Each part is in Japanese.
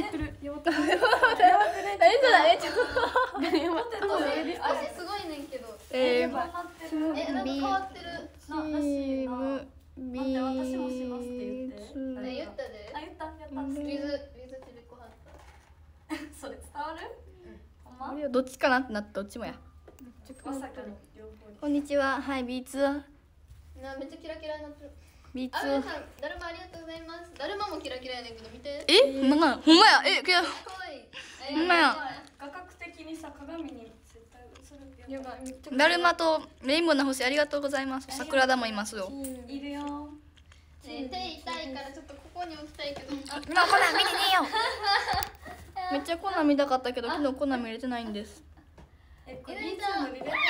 持ってる。山本何それえちょっと山本足すごい？ねんけどえー頑張ってるえなんか変わってるならしい？な待って私もしますって言ってね言ったであ言ったやった水水ちびこはったそれ伝わるほんまどっちかなってなってどっちもやまさかの両方こんにちははい？B2 なめっちゃキラキラになってる B2 あ皆さんだるまありがとうございます。だるまもキラキラやねんけど見て。え？ほんまや。ほんまやえけどかわいい。えほんまや。画角的にさ鏡にだるまとレインボーの星ありがとうございます。桜田もいますよ。いるよ。ね手痛いからちょっとここに置きたいけど。今コナン見てねえよ。めっちゃコナン見たかったけど昨日コナン見れてないんです。えこれ B2 のリレー配信でいいよなうん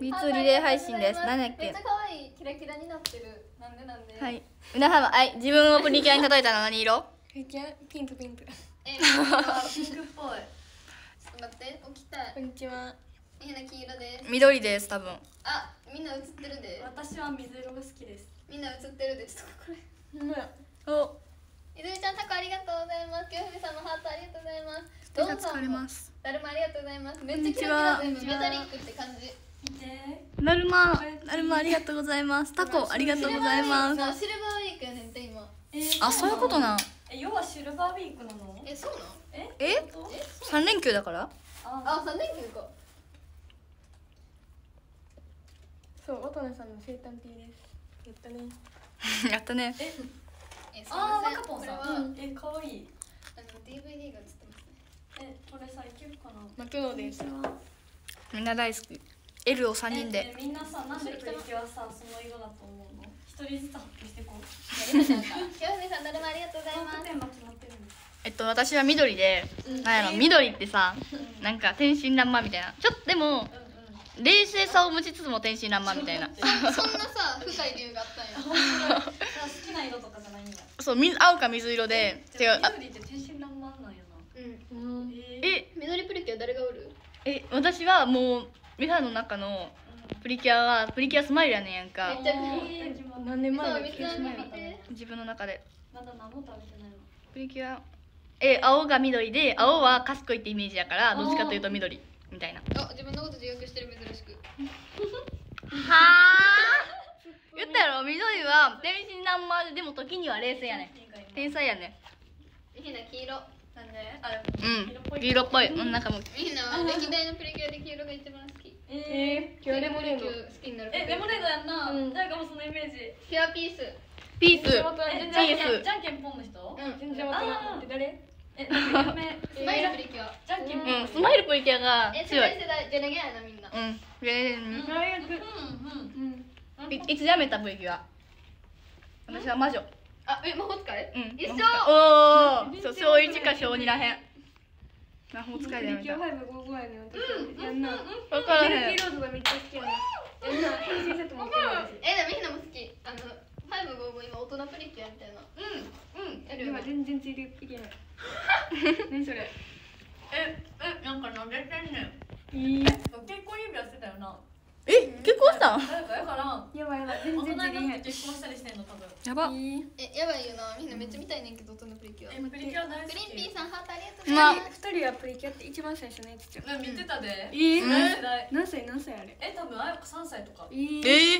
B2 リレー配信です。何だっけ？めっちゃ可愛いキラキラになってる。なんでなんで？はい。うなはまはい。自分をプリキュアに例えたのは何色？めっちゃピンクピンク。えピンクっぽい。ちょっと待って。起きたい。こんにちは。みんな黄色です。緑です多分。あみんな映ってるで。私は水色が好きです。みんな映ってるで。すこれ。ほん。お。いずみちゃんタコありがとうございます。きよふみさんもハートありがとうございます。手が疲れます。だるまありがとうございます。めっちゃキこんにちは。ラキラ全部メタリックって感じ見てだるまだるまありがとうござい。ますタコありがとうござい。ますシルバーウィークやねんて今えーあそうい。うことなえ要はシルバーウィークなのえそうなんええ三連休だからあ三年休かそう渡辺さんの生誕 T ですやったねやったねええすい。あーませんさこれはあんえ可愛いあの DVD が映ってますねえこれさい。けるかなマクドですみんな大好き L を三人えでえみんなさなんでプリキュアさその色だと思うの？一人ずつ発表してこう。さんだるまありがとうございます。トークテーマ決まってるんですえっと私は緑でなんやろ緑ってさなんか天真爛漫みたいな。ちょっとでもうんうん。冷静さを持ちつつも天真爛漫みたいな。そんなさ深い理由があったんや。さ好きな色とかじゃないんや。そうみ青か水色で違うあ緑って天真爛漫なんやな。うん。うん。ええ緑プリキュア誰がおる？え私はもうミラの中のプリキュアはプリキュアスマイルやねんやんめかっちゃえー何年前そうみだっけ自分の中で。まだ何も食べてないの。プリキュア。え青が緑で青は賢いってイメージやからどっちかというと緑。みたいな。あ自分のこと自覚してる珍しく。はあ言ったやろ？緑は天真爛漫ででも時には冷静やねん。天才やねみんな黄色。なんで？あれんうん。黄色っぽい。うんなんかも。うみんな。は歴代のプリキュアで黄色が一番好きえ今日レモネード。好きになるー、えレモネードやんな、うん。誰かもそのイメージ。ピュアピース。ピース。え全然じゃんけんじゃんけんポンの人、うん。全然わからんって誰？え なんスマイルプリキュア。じゃんけんうん。スマイルプリキュアがえ世強い。代世代ジェネゲやなみんな。うん。でうん。大学うんうん。うん。いいつ辞めたプリキュア？私は魔女。あえ魔法使い？うん。一緒。おおそう小1か小2らへん魔法使い。だよみたい今日な555やねん私やんな。分からへんミルキーローズがめっちゃ好きやねんやんな。変身セット持ってる私えでもみんなも好き。あの555今大人プリキュアみたいな。うんうん。やるよ今全然ついていけない。何それ？ええなんかなんでてんねん。いい。結婚指輪してたよなえ結婚したん？誰かやからやばいやばい全大人になって結婚したりしてんの多分。やば。えやばいよな。みんなめっちゃ見たいねんけど大人プリキュア。えプリキュア大好グきリーンピーさんハートありがとう。ございます二人はプリキュアって一番最初のやつじゃん。うん見てたで。えー。何歳？何歳あれ？え多分あやこ3歳とか。え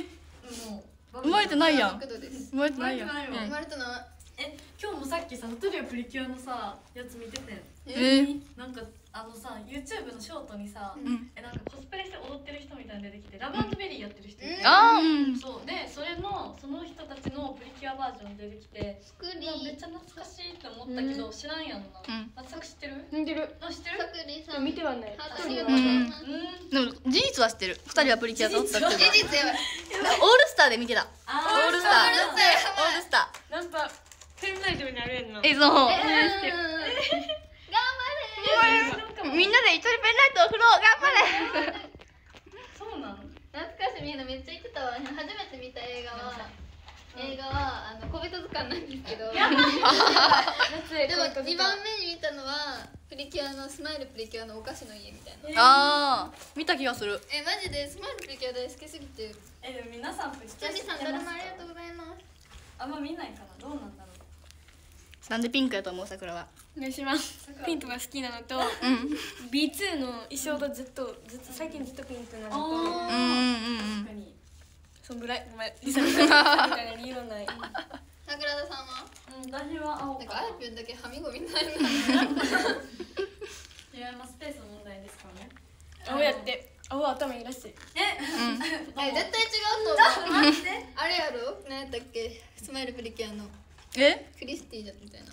もう生まれてないやん。生まれてないやん。生まれてない。え今日もさっきさトリオプリキュアのさやつ見ててん。えー、なんかあのさ YouTube のショートにさ、ん。えなんかコスプレして踊ってる人みたいなの出てきてラブベリーやってる人いて、うん。あー。うんそうでそれのその人たちのプリキュアバージョン出てきてスクリうわめっーちゃ懐かしいって思ったけど、知らんやんな、うん。あつく知ってる？似てる。あ知ってる？さくりさん。見てはない。うん。でも事実は知ってる。二人はプリキュアとったっていうのは。事実やばいオールスターで見てた。オあールスター。オールスターオールスタなんかペンライトになるやんなーえそう。えうん。頑張れみんなで一人ペンライトを振ろう。頑張れ。そうなの。懐かしい。みんなめっちゃ言ってたわ。初めて見た映画は。映画はあの小人図鑑なんですけど。でも夏で2番目に見たのはプリキュアのスマイルプリキュアのお菓子の家みたいな。あー見た気がする。えマジでスマイルプリキュア大好きすぎて。えでも皆さんプリキュアチャミさんだるまありがとうございます。あんま見ないかなどうなんだろうなんでピンクやと思う桜は？私はピンクが好きなのとうん。B2 の衣装がずっとずっと最近ずっとピンクなのとうんうんうん確かにそんぐらいごめんリサみたいな理由はない。桜田さんは？うん私は青な。んかかあやぴょんだけはみごみになる違いますスペースの問題ですからね。青やって。青は頭いいらしい。え？絶対違うと思う。待って。あれやろ？何やったっけ？スマイルプリキュアのえ？クリスティーじゃみたいな。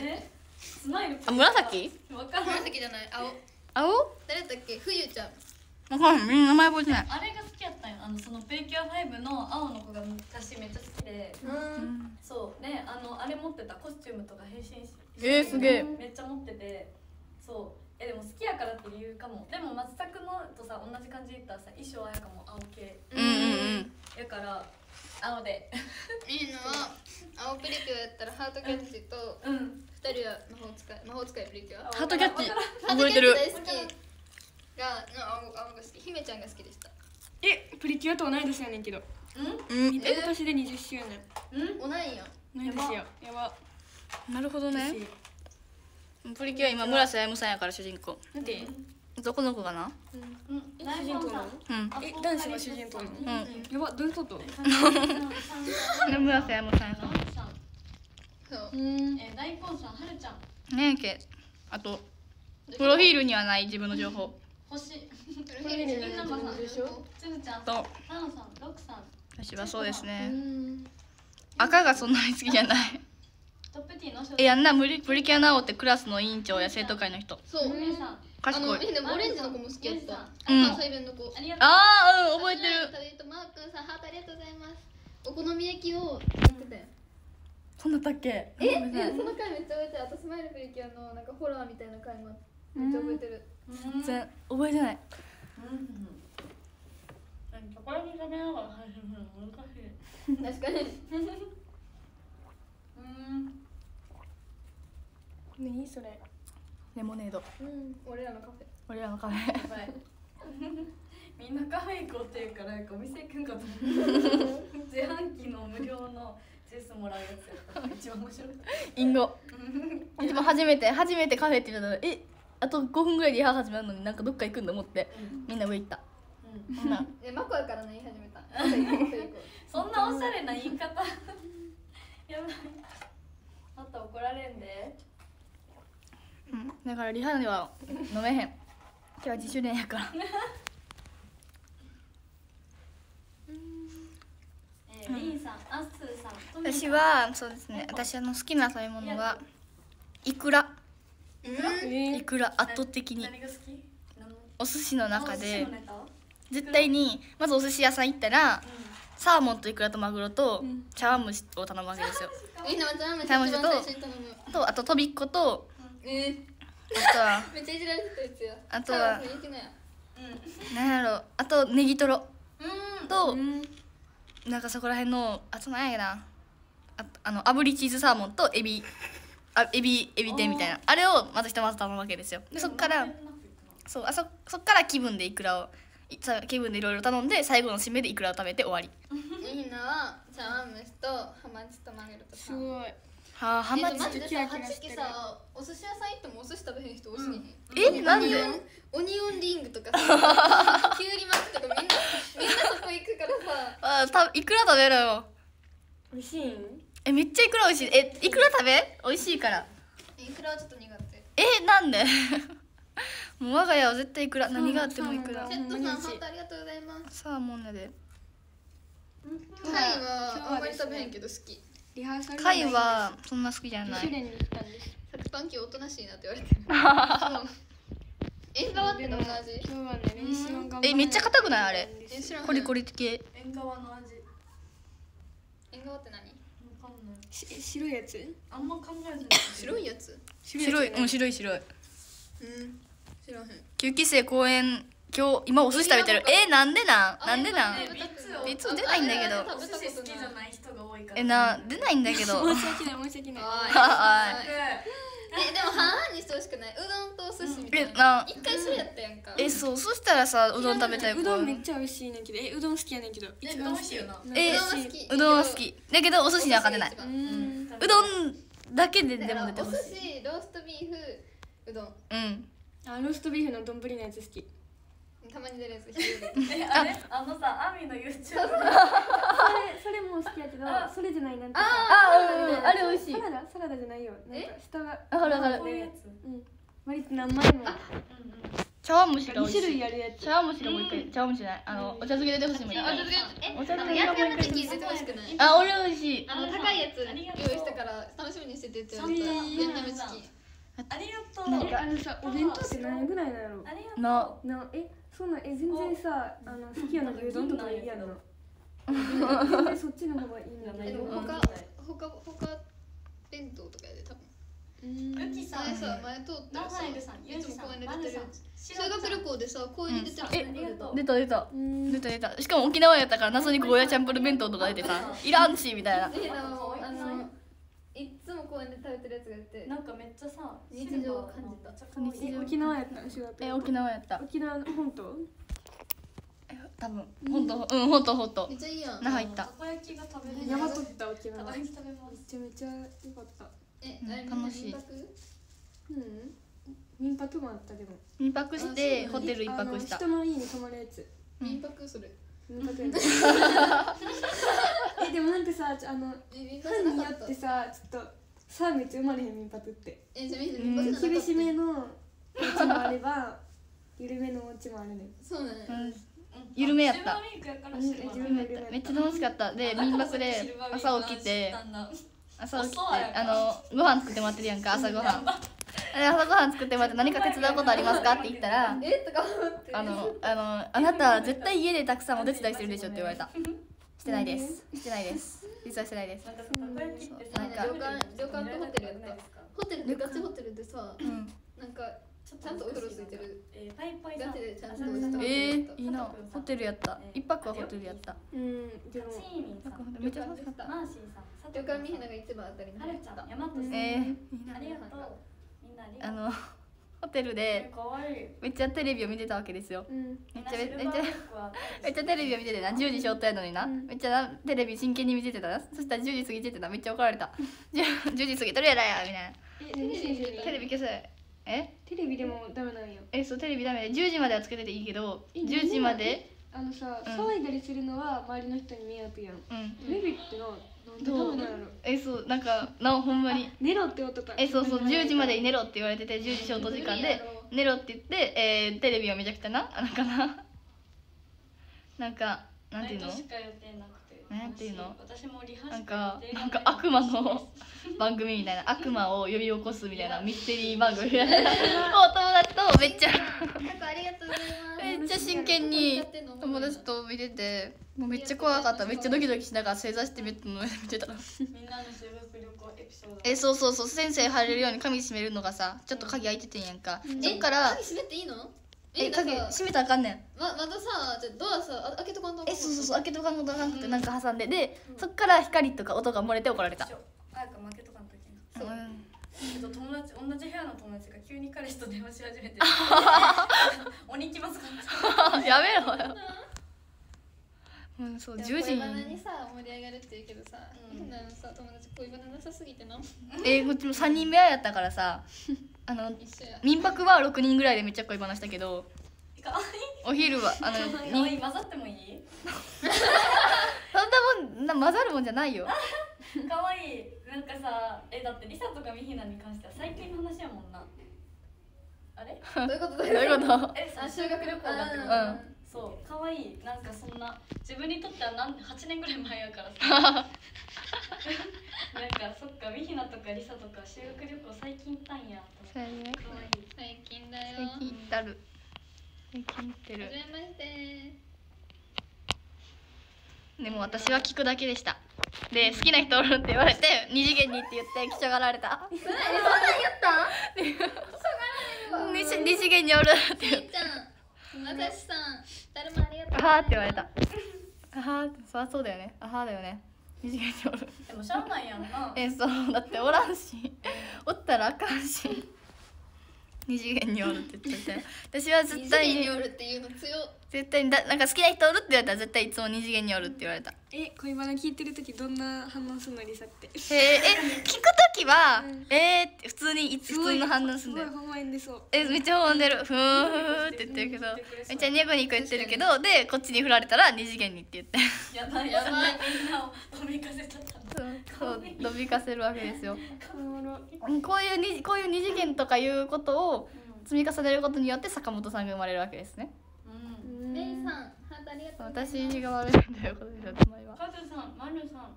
え？スマイルあ紫？わかんない。紫じゃない。青。青？誰だっけ？冬ちゃん。わかんない。みんな名前覚えてない。あれが好きやったんよ。あのそのプリキュア5の青の子が昔めっちゃ好きで。うん。そう。ねあのあれ持ってたコスチュームとか変身しえーすげえ。めっちゃ持ってて。そう。えでも好きやからって理由かも。でも松田君のとさ同じ感じで言ったらさ衣装あやかも青系。うんうんうん。やから青で。いいのは青プリキュアやったらハートキャッチとうん二人は魔法使い魔法使いプリキュア。ハートキャッチ。覚えてる。ハートキャッチ大好き。がの青青が好き姫ちゃんが好きでした。えプリキュアと同い年やねんけど。うん？今年で20周年。うん？同いや。ん同い年や。やば。なるほどね。プリキュア今村瀬歩さんやから主人公。なんでどこの子かな？うん。主人公なのうん。え男子が主人公なのうん。やばどういうこと？で村さんやからそう。うん。え大根さんはるちゃん。ねえけあとプロフィールにはない自分の情報。星。プロフィールになまさんでしょ？つるちゃん。とさんさんロクさん。私はそうですうねん。赤がそんなに好きじゃない。トップティーのえやんなプリプリキュアナオってクラスの委員長や生徒会の人。そう。みさん。あ賢い。のえでもオレンジの子も好きやった。うん関西弁の子うああうん覚えてるマー君さんハートありがとうございます。お好み焼きをやってたよそんなだっけええその回めっちゃ覚えてる。あとスマイルプリキュアのなんかホラーみたいな回もめっちゃ覚えてる。全然覚えてない。うん。たこ焼き食べながら配信するの難しい確かに。うん。何それレモネード。うん。俺らのカフェ。俺らのカフェ。みんなカフェ行こうっていうからなんかお店行くんかと思った 自販機の無料のジュースもらうやつやった一番面白い。インゴ。でも初めて初めてカフェって言ったらえあと5分ぐらいでリハ始まるのになんかどっか行くんだ思って。みんな上行った。うん。ほな。えマコやからね言い始めた。そんなおしゃれな言い方。やばい。また怒られんでうん。だからリハには飲めへん。今日は自主練やから。えー、リンさん、アッスーさん、トミーさん。私はそうですね。私あの好きな食べ物がイクラ。イクラ。圧倒的に。お寿司の中で絶対にまずお寿司屋さん行ったらサーモンとイクラとマグロと茶碗蒸しを頼むわけですよ。みんなまた茶碗蒸しととあととびっことえあとはめっちゃいじられてたやつや。あとは何や。ろ。あとネギトロ。うん。となんかそこら辺のあと何やな。ああの炙りチーズサーモンとエビ。あエビエビ天みたいな。あれをまずひとまず頼むわけですよ。でそっからそうあそそっから気分でイクラを気分でいろいろ頼んで最後の締めでイクラを食べて終わり。みんな。は茶碗蒸しとハマチとマグロとさ。すごいはあハマチえマジでキラキラしてる。さお寿司屋さん行ってもお寿司食べへん人多すぎへん？えなんで？オニオンオニオンリングとかさ。キュウリ巻きとかみんなみんなそこ行くからさ。あたイクラ食べろよ美味しいん？えめっちゃイクラ美味しい。えイクラ食べ？美味しいから。イクラはちょっと苦手。えなんで？もう我が家は絶対イクラ何があってもイクラセットさんハートありがとうございます。サーモンやで。タイはあんまり食べへんけど好きリハーサル貝はそんな好きじゃない。練に来たんです。サクパンキーおとなしいなって言われて 縁側ってどんな味？今日はね練習を頑張えめっちゃ硬くないあれ？コリコリ系。縁側の味。縁側って何？わかんない。し白いやつ？あんま考えずに。白いやつ？白いうん白い白い。うん。知らへん9期生公演今日今お寿司食べてる。えなんでなん？なんでなん？いつも出ないんだけど。えな出ないんだけど。申し訳ない申し訳ない。えでも半々にしてほしくない？うどんとお寿司みたいえなな一回それやったやんか。えそうそしたらさうどん食べたい子。うどんめっちゃ美味しいねんけど。えうどん好きやねんけど。えうどん美味しいよなえうどん。は好きうどんは好き。だけどお寿司には勝てない。うどんだけででも出てほし寿い司ローストビーフうどん。うん。あローストビーフの丼のやつ好きたまに出るやつあれ？あのさアミの YouTube それ それも好きやけどあ。それじゃないなんて。あうんうんあれ美味しい。サラダサラダじゃないよ。なんか下があほらほら。こういうやつ。うん。割と何枚も。うんうん茶碗蒸しが美2種味しい。類あるやつ。茶碗蒸しがもう一回茶碗蒸しじゃない？あのお茶漬けで出てほしい。もんあちょっとえ？お茶漬け焼き山チキン出て。ほしくない？あ俺美味しい。あの高いやつありがとう。用意したから楽しみにしててって言われたちょっとベトナムチキン。ありがとう。なんかえあのさお弁当って何円ぐらいなのありがとうのなえそんなえ全然さあの好きやな牛丼とかいいやんな全然そっちの方がいいんだえでもうん他他他弁当とかやで多分。ウキさん。前さ前通ったらさいつも公園で出てる修学旅行でさ公園に出てる。出た出た。う。ん。出た出た。しかも沖縄やったから謎にゴーヤチャンプル弁当とか出てさいらんしみたいな。あのいっつも公園で食べてるやつがいてなんかめっちゃさ日常を感じた。沖縄やった仕事。え沖縄やった。沖縄の本島？え多分本当うん本当本当めっちゃいいやん。な入った。たこ焼きが食べれる。山取った沖縄。めたこ焼き食べますちゃめちゃ良かったえうんあれ楽しい。民泊？うん。民泊もあったでも民泊してホテル一泊した。人の家に泊まるやつ。うん。民泊それ えでもなんかさあのえ民泊班によってさちょっとサービス生まれへん民泊って。えじゃあ民泊なかった厳しめのお家もあれば緩めのお家もあるね。そうなんやうん。緩めやった。めっちゃ楽しかった。で民泊で朝起きて朝起きてあのご飯作ってもらってるやんか朝ごはん。で朝ごはん作ってもらって何か手伝うことありますか？って言ったらえ？とか思って。あのあのあなた絶対家でたくさんお手伝いしてるでしょって言われた。してないです。してないです。実はしてないです。なんか旅館旅館とホテルやった。ホテルでガチホテルでさうん。なんかちゃんとお風呂ついてる。えーパイパイさガチでちゃんとえー、いいな。ホテルやった。一泊はホテルやった。うんでも。チーミンさん。めっちゃ楽しかった。マーシーさん。佐旅館みひなが一番当たりにはるちゃん入った山手さんありがとうあのホテルえでめっちゃテレビを見てたわけですよ。うん。めっちゃめっちゃめっちゃテレビを見ててな10時ショートやのにな、うん。めっちゃなテレビ真剣に見ててたな。そしたら10時過ぎててなめっちゃ怒られた。10, 10時過ぎとるやらやみたいな。テレビ消せえ？テレビでもダメなんよ。えそうテレビダメで。10時まではつけてていいけどえ10時まで？あのさ、うん。騒いだりするのは周りの人に迷惑やん。うん。テレビってななんでダメなんやろえそうなんかなほんまに。寝ろって音かえそうそう10時までに寝ろって言われてて10時ショート時間で寝ろって言って、えーテレビをめちゃくちゃなあなんかな。なんかなんていうの？なくて。なんていうの？私もリハなんかなんか悪魔の番組みたいな。悪魔を呼び起こすみたいなミステリー番組みたいな。お友達とめっちゃ真剣に友達と見ててもうめっちゃ怖かった。めっちゃドキドキしながら正座して見てたの。えそうそうそう。先生入れるように鍵閉めるのがさちょっと鍵開いててんやんか、そっから鍵閉めていいの？え鍵閉めたらあかんねん。ままたさじゃあドアさあ開けとかんと。えそうそうそう。開けとかんことあかんくてなんか挟んで。でそっから光とか音が漏れて怒られた。早く負けとかんときなそっと友達同じ部屋の友達が急に彼氏と電話し始めて。鬼来ますか やめろよ。うん。そう10時恋バナににさ盛り上がるって言うけどさ、うん。変なのさ友達恋バナなさすぎてなえこっちも3人部屋やったからさ あの民泊は6人ぐらいでめっちゃ恋話したけどかわいお昼はあのいかわいにい混ざってもいい？そんなもんな混ざるもんじゃないよ。かわいいなんかさえだってリサとかミヒナに関しては最近の話やもんな。あれ？どういうこと？どういうこと？えあ修学旅行だってことそう。かわいい。なんかそんな自分にとってはなん8年ぐらい前やからさ。なんかそっかミヒナとかリサとか修学旅行最近行ったんやと思って。最近かわいい。最近だよ。行ったる。最近行ってる。はじめましてでも私は聞くだけでした。で好きな人おるって言われて二次元にって言って気象がられた。えそんなん言った？二次二次元におるって言って。ちゃん私さん誰もありがとう。あはーって言われた。あはそりゃそうだよね。あはーだよね。二次元におる。でもしゃあないやんな。えそうだっておらんし。おったらあかんし。二次元におるって言っちゃったよ私は絶対に二次元におるっていうの強絶対にだなんか好きな人おるって言われたら絶対いつも二次元におるって言われた。え恋バナ聞いてる時どんな反応するのリサって。へええ聞く時は、うん。えーって普通に普通の反応すんだよ。すごいほんまに出そう。えめっちゃほんでる。ふーふーって言ってるけどめっちゃニコニコ言ってるけどでこっちに振られたら二次元にって言って。やばいやばい。みんなを飛びかせちゃった。そうそう伸びかせるわけですよ。こういうにこういう二次元とかいうことを積み重ねることによって坂本さんが生まれるわけですねありがとうございます私が悪いんだよこの人つまりは。カズさんマルさん。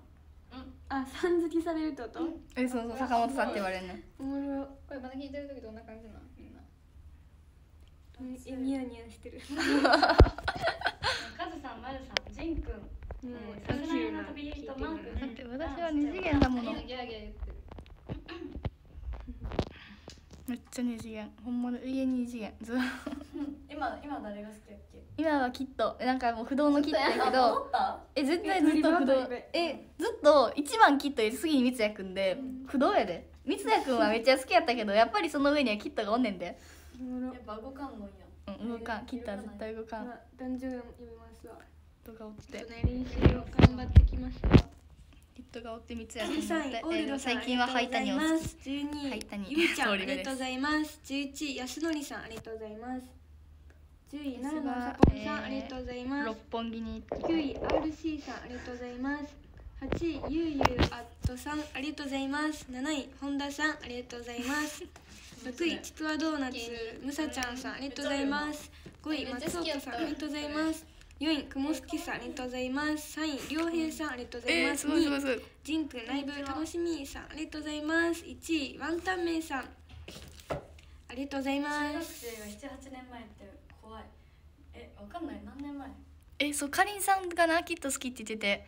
うん。あさん付けされるってこと？えそうそう坂本さんって言われるねおもろこれまだ聞いてる時どんな感じなのみんな。えニヤニヤしてる。カズさんマルさんジンくんさすらいの旅人マン君。だって私は二次元だもの。ギャーギャー言ってる。めっちゃ二次元。ほんまの家に二次元。ずうん今今誰が好きやっけ？今はきっと。なんかもう不動のキットやけあどえ絶対ずっと不動。えずっと一番キットより次に三谷君で不動やで。三谷君はめっちゃ好きやったけど やっぱりその上にはキットがおんねんで。やっぱ動かんのんや。うん動かん。キットは絶対動かん。まあ男女読みますわ。キットがおって練習を頑張ってきますよキットがおって三谷君3位にオールドさん最近はハイタニを好き。12位ハイタニ。ゆみちゃんあ通りがとうございます。11位安則さんありがとうございます10位奈良の私はさぽんさん、えーありがとうございます。六本木に9位 RC さんありがとうございます。8位ゆうゆうあっとさんありがとうございます。7位本田さんありがとうございます。6位ちくわドーナツむさちゃんさんありがとうございます。5位松岡さんありがとうございます。4位くもすきさんありがとうございます。3位りょうへいさんありがとうございえー、ますすごいすごい。2位ジンくんライブ楽しみさんありがとうございます。1位ワンタンメンさんありがとうございま中学す生が78年前ってえわかんない。何年前？えそうかりんさんがなきっと好きって言ってて。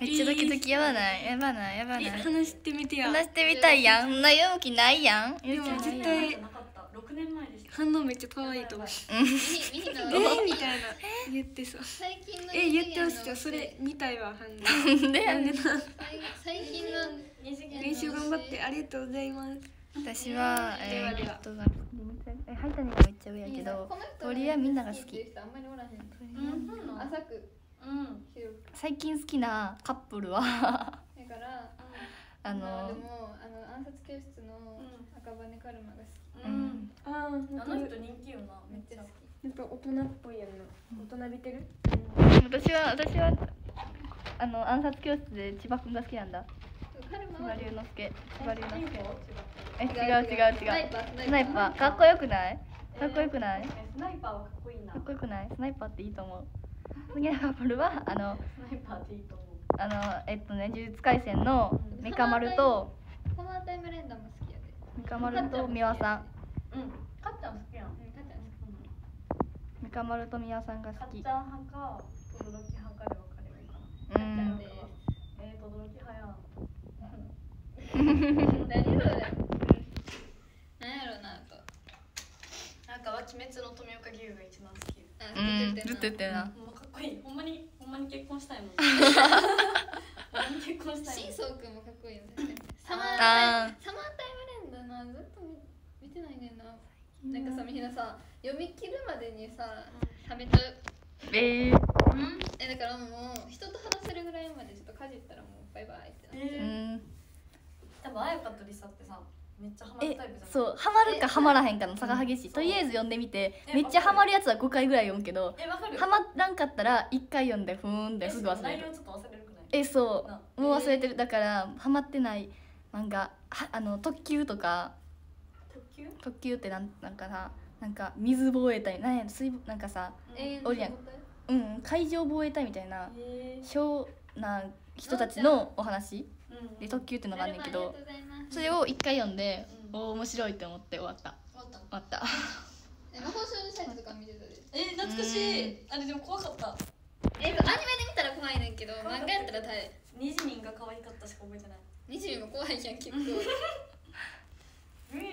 めっちゃドキドキやばない。やばないやばない。え話してみてや。話してみたいやん。そんな勇気ないやん。でも絶対なかった6年前でした。反応めっちゃ可愛いと思う。えー、みたいな。言ってそう。最近のえ言ってほしいよそれ見たいわ反応。なんでやねん。最最近の練習頑張ってありがとうございます私はえーっとがえハイタニがめっちゃ上やけど鳥はみんなが好き。最近好きなカップルは。だから あまのでもあの暗殺教室の赤羽カルマが好き。うん、うん。あーあの人人気よな。めっちゃ好き。なんか大人っぽいやんな。大人びてる？私は私はあの暗殺教室で千葉くんが好きなんだ千葉龍之介千葉龍之介え違違う違う違う。スナイパー。かっこよくない？かっこよくない？スナイパーはかっこいいな。かっこよくない？スナイパーっていいと思う。好きなカップルはあのスナイパーっていいと思う。あのえっとね呪術廻戦のメカ丸とサマータイムレンダーも好きやで。メカ丸とミワさんうんかっちゃん好きやん。うん。かっちゃん好メカ丸とミワさんが好き。かっちゃん派か轟派かで分かればいいかな。うん。きですえー、轟派やん何それ何やろうなとなんかは鬼滅の富岡義勇が一番好き。あうんずっと言ってるな。もうかっこいい。ほんまにほんまに結婚したいもん。ほんまに結婚したいもん。シンソウくんもかっこいいよ確かにサマーあタイムサマータイムレンダーなずっと見見てないねんな。なんかさみんなさ読み切るまでにさ冷めちゃうえー、えだからもう人と話せるぐらいまでちょっとかじったらもうバイバイってなっちゃう。うん多分彩香とリサってさめっちゃハマるえタイプじゃん。そうハマるかハマらへんかの差が激しいとりあえず読んでみて。めっちゃハマるやつは5回ぐらい読むけどハマらんかったら1回読んでふーんですぐ忘れる。えそなうもう忘れてる。だからハマってない漫画はあの特急とか。特急？特急ってなんなんかななんか水防衛隊。なんや水なんかさ永遠おるやん。うん海上防衛隊みたいなへえ小な人たちのお話。うんで特急っていうのがあんねんけどそれを1回読んでうん。おー面白いって思って終わった。終わった終わった。え魔法少女サイズとか見てた？でえ懐かしい。あれでも怖かった。えっとアニメで見たら怖いねんけど漫画やったら耐えニジミンが可愛かったしか覚えてない。二十も怖いやん結構。ミ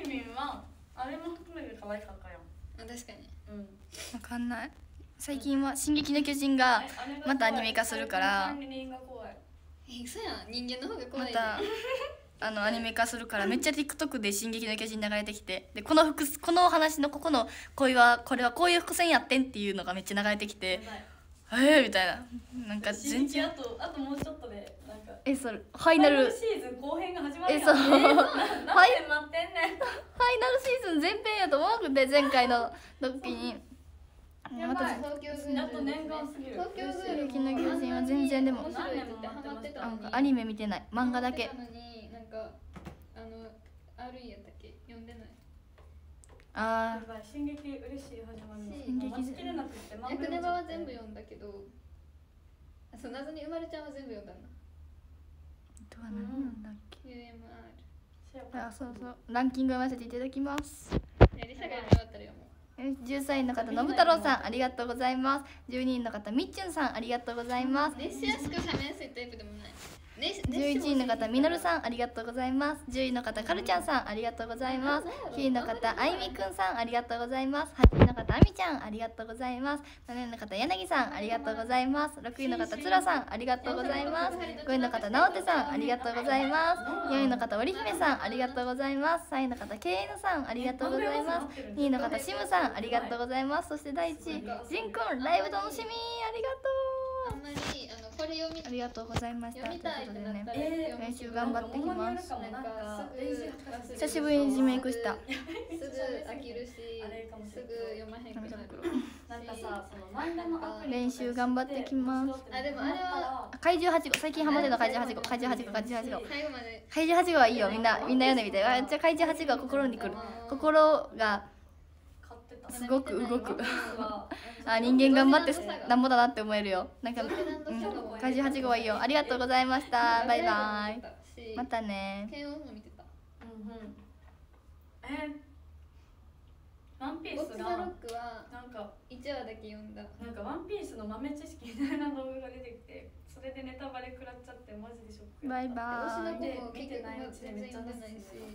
ーミンはあれも含めて可愛かったよあ確かに。うん。わかんない。最近は「進撃の巨人」がまたアニメ化するから管理人が怖いえ嘘やん。人間の方が怖いでまた あのアニメ化するからめっちゃ TikTok で「進撃の巨人」流れてきてでこの伏この話のここの恋はこれはこういう伏線やってんっていうのがめっちゃ流れてきてえー、みたいな。なんか全然。あとあともうちょっとでなんかえそれファイナル。フシーズン後編が始まるえそう。なんで待ってんねん。ァイナルシーズン前編やと思わなくて前回の時にまた東京グールやっと念願すぎる。東京グール進撃の巨人は全然でも面白いってハマってたなんのに。かアニメ見てない。漫画だけ。ハマってたのになんかあの RE やったっけ？読んでない。あやばい進撃嬉しい始まるの。進撃もう。待ちきれなくて役ネバは全部よ読んだけど。あそう謎に生まれちゃんは全部読んだんだーとは何なんだっけ？UMR あそうそう。ランキングを読ませていただきます。いやリサが読み終わったら読もうえ13位の方信太郎さんありがとうございます。12位の方みっちゅんさんありがとうございます。熱しやすく冷めやすいタイプでもない。熱11位の方みのるんさんありがとうございます。10位の方かるちゃんさんありがとうございます。9位の方あいみくんさんありがとうございます。8位の方あみちゃんありがとうございます。7位の方柳さんありがとうございます。6位の方つらさんありがとうございます。5位の方なおてさんありがとうございます。4位の方織姫さんありがとうございます。3位の方けいのさんありがとうございます。2位の方しむさんありがとうございます。そして第1位じん。くんライブ楽しみありがあんまりあのこれ読みありがとうございました。読みたいってなったらえ練習頑張ってきます。なんかすぐ久しぶりにリメイクした。すぐ飽きるしあれかもし すぐ読まへんくなる。なんかさその漫画のアプリ練習頑張ってきます。あでもあれは怪獣8号。最近ハマってるの怪獣8号。怪獣8号怪獣8号。怪獣8号はいいよ。みんなみんな読んでみて。あじゃあ怪獣8号は心にくる。心がすごく動く。は あ人間頑張ってなんぼだなって思えるよ。なんか、うん。怪獣8号はいいよ。ありがとうございました。バイバイ。イまたね。剣王も見てた。うんうん。えワンピースボッチザロがックはなんか1話だけ読んだ。なんかワンピースの豆知識みたいな動画が出てきてそれでネタバレ食らっちゃってマジでショックやった。バイバイ。推しの子でも結局見てないうちで全然めっちゃ読んでないし